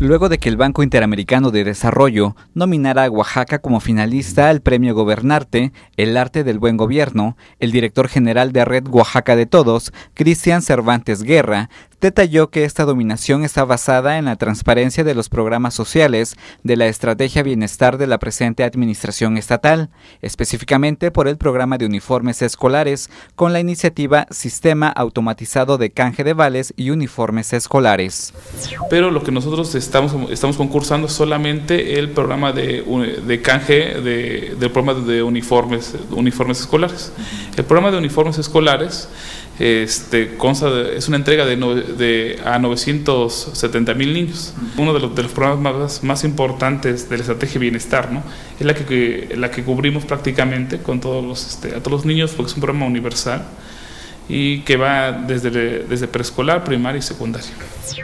luego de que el Banco Interamericano de Desarrollo nominara a Oaxaca como finalista al Premio Gobernarte, El Arte del Buen Gobierno, el director general de Red Oaxaca de Todos, Cristian Cervantes Guerra, detalló que esta dominación está basada en la transparencia de los programas sociales de la estrategia bienestar de la presente administración estatal, específicamente por el programa de uniformes escolares con la iniciativa Sistema Automatizado de Canje de Vales y Uniformes Escolares. Pero lo que nosotros estamos, estamos concursando solamente el programa de, de canje de, del programa de uniformes, uniformes escolares. El programa de uniformes escolares este, consta es una entrega de, de a 970 mil niños. Uno de los, de los programas más, más, importantes de la estrategia de bienestar, ¿no? Es la que, la que cubrimos prácticamente con todos los, este, a todos los niños porque es un programa universal y que va desde, preescolar, primaria y secundaria.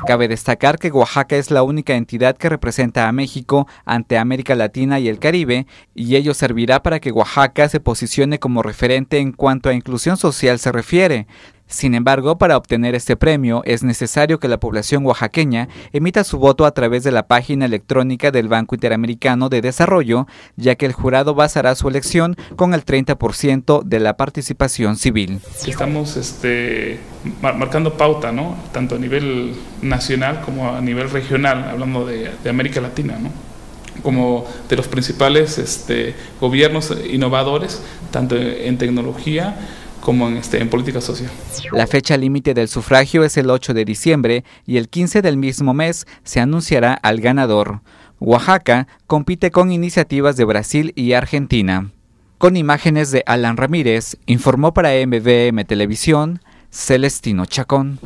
Cabe destacar que Oaxaca es la única entidad que representa a México ante América Latina y el Caribe, y ello servirá para que Oaxaca se posicione como referente en cuanto a inclusión social se refiere, sin embargo, para obtener este premio es necesario que la población oaxaqueña emita su voto a través de la página electrónica del Banco Interamericano de Desarrollo, ya que el jurado basará su elección con el 30% de la participación civil. Estamos este, marcando pauta, ¿no? tanto a nivel nacional como a nivel regional, hablando de, América Latina. ¿no? como de los principales este, gobiernos innovadores, tanto en tecnología como en, este, en política social. La fecha límite del sufragio es el 8 de diciembre y el 15 del mismo mes se anunciará al ganador. Oaxaca compite con iniciativas de Brasil y Argentina. Con imágenes de Alan Ramírez, informó para MVM Televisión Celestino Chacón.